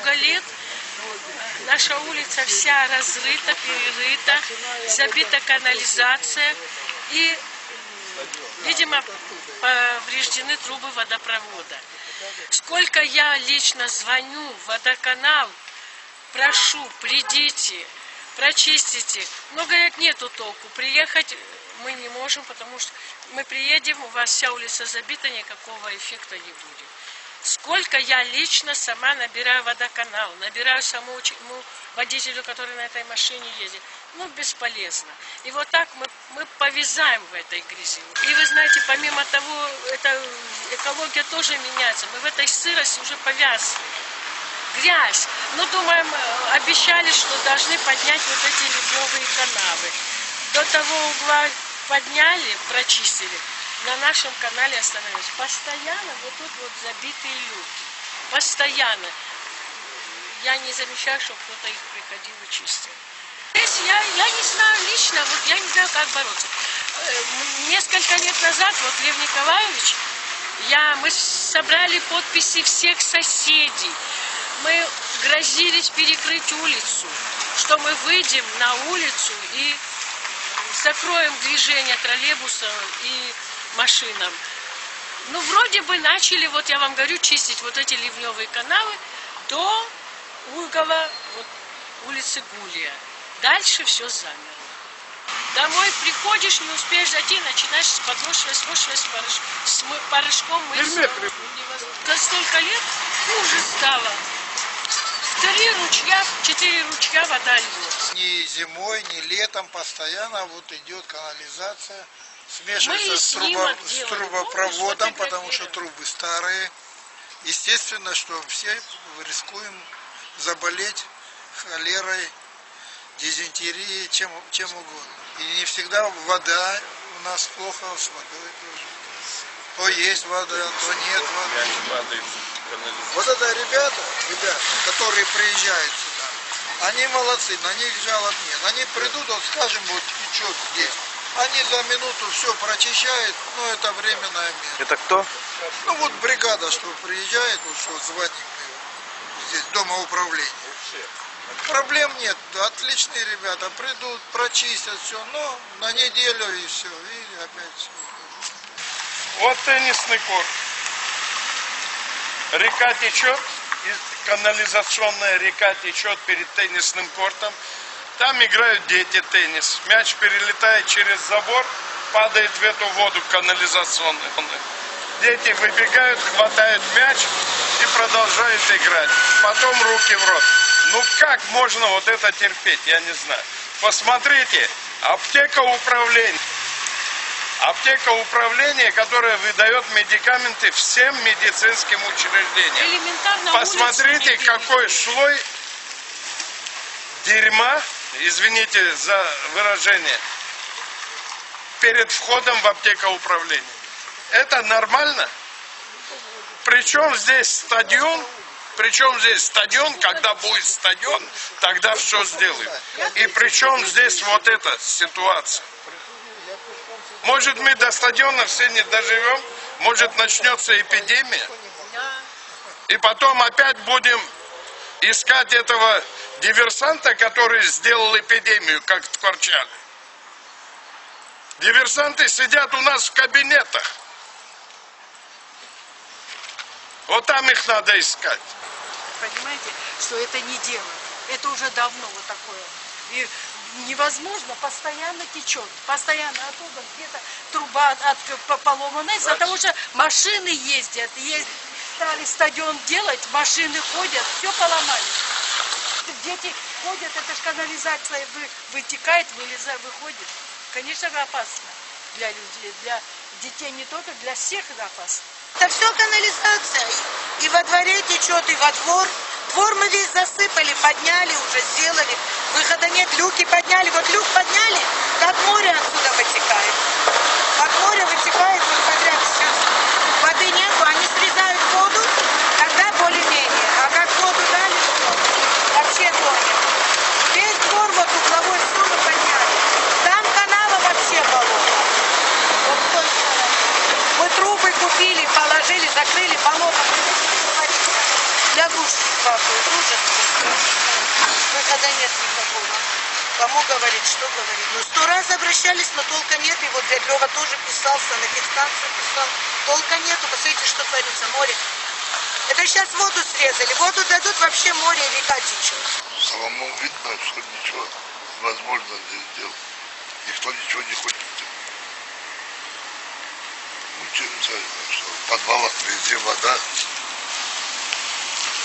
много лет наша улица вся разрыта, перерыта, забита канализация и, видимо, повреждены трубы водопровода. Сколько я лично звоню в водоканал, прошу, придите, прочистите. Но, говорят, нету толку. Приехать мы не можем, потому что мы приедем, у вас вся улица забита, никакого эффекта не будет. Сколько я лично сама набираю водоканал, набираю самому водителю, который на этой машине ездит. Ну, бесполезно. И вот так мы, мы повязаем в этой грязи. И вы знаете, помимо того, это, экология тоже меняется. Мы в этой сырости уже повязаны. Грязь. Ну, думаем, обещали, что должны поднять вот эти ливневые канавы. До того угла подняли, прочистили на нашем канале остановились. Постоянно вот тут вот забитые люки. Постоянно. Я не замечаю, что кто-то их приходил и чистил. Здесь я, я не знаю лично, вот я не знаю, как бороться. Э, несколько лет назад, вот Лев Николаевич, я, мы собрали подписи всех соседей. Мы грозились перекрыть улицу, что мы выйдем на улицу и закроем движение троллейбуса и машинам. Ну, вроде бы начали, вот я вам говорю, чистить вот эти ливневые канавы до угла вот, улицы Гулия. Дальше все замерло. Домой приходишь, не успеешь зайти, начинаешь с подмышивать, смышивать порошком, с порошком мыться. За столько лет хуже стало. Три ручья, четыре ручья вода льется. Ни зимой, ни летом постоянно вот идет канализация смешивается с, труба, с трубопроводом, потому что трубы старые. Естественно, что все рискуем заболеть холерой, дизентерией, чем, чем угодно. И не всегда вода у нас плохо с водой тоже. То есть вода, то нет воды. Вот это ребята, ребята, которые приезжают сюда, они молодцы, на них жалоб нет. Они придут, вот скажем, вот течет здесь они за минуту все прочищают, но это временная мера. Это кто? Ну вот бригада, что приезжает, вот что звоним здесь, дома управления. Проблем нет, отличные ребята, придут, прочистят все, но на неделю и все, и опять все. Вот теннисный корт. Река течет, канализационная река течет перед теннисным кортом. Там играют дети теннис. Мяч перелетает через забор, падает в эту воду канализационную. Дети выбегают, хватают мяч и продолжают играть. Потом руки в рот. Ну как можно вот это терпеть, я не знаю. Посмотрите, аптека управления. Аптека управления, которая выдает медикаменты всем медицинским учреждениям. Посмотрите, какой слой дерьма извините за выражение, перед входом в аптека управления. Это нормально? Причем здесь стадион? Причем здесь стадион, когда будет стадион, тогда все сделаем. И причем здесь вот эта ситуация. Может мы до стадиона все не доживем, может начнется эпидемия, и потом опять будем искать этого диверсанта, который сделал эпидемию, как в. Диверсанты сидят у нас в кабинетах. Вот там их надо искать. Понимаете, что это не дело. Это уже давно вот такое. И невозможно, постоянно течет. Постоянно оттуда где-то труба от, поломана из-за того, что машины ездят. Есть, стали стадион делать, машины ходят, все поломали дети ходят, это же канализация вы, вытекает, вылезает, выходит. Конечно же опасно для людей, для детей не только, для всех это опасно. Это все канализация. И во дворе течет, и во двор. Двор мы весь засыпали, подняли уже, сделали. Выхода нет, люки подняли. Вот люк подняли, как море отсюда вытекает. Как море вытекает вот подряд сейчас. Воды нету, они срезают воду, тогда более-менее. А как воду дали, вообще тонет. Весь двор вот угловой все мы подняли. Там канала вообще болото. Вот точно. Мы трубы купили, положили, закрыли болото. Для душ. бахают. Ужас. Выхода нет никакого. Кому говорить, что говорить? Ну, сто раз обращались, но толка нет. И вот Лева тоже писал, санэпидстанцию писал. Толка нету. Посмотрите, что творится. Море. Это сейчас воду срезали. Воду дадут, вообще море и река течет. Самому видно, что ничего невозможно здесь сделать. Никто ничего не хочет делать. Мучимся, что в подвалах везде вода,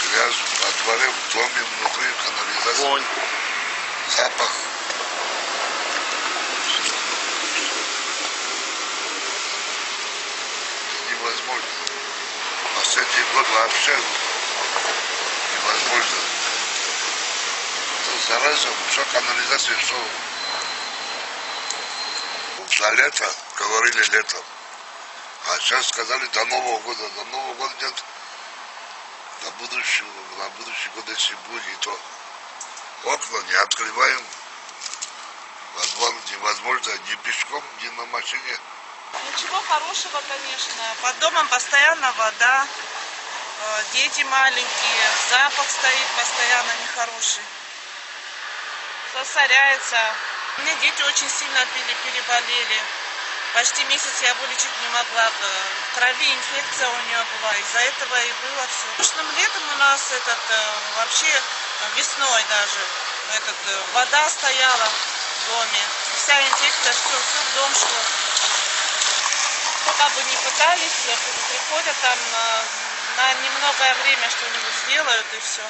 грязь, во дворе, в доме, внутри канализация. Вонь. Запах. Невозможно. Последний год вообще невозможно. Это зараза, что канализация, что за лето, говорили летом. Сейчас сказали до Нового года. До Нового года нет. До будущего, на будущий год, если будет, то окна не открываем. Возможно, невозможно ни пешком, ни на машине. Ничего хорошего, конечно. Под домом постоянно вода, э, дети маленькие, запах стоит постоянно нехороший. Засоряется. У меня дети очень сильно пере- переболели. Почти месяц я вылечить не могла. В крови инфекция у нее была. Из-за этого и было все. Прошлым летом у нас этот э, вообще э, весной даже этот, э, вода стояла в доме. Вся инфекция, все, все в дом шло. Сколько бы ни пытались, приходят там на немногое время что-нибудь сделают и все.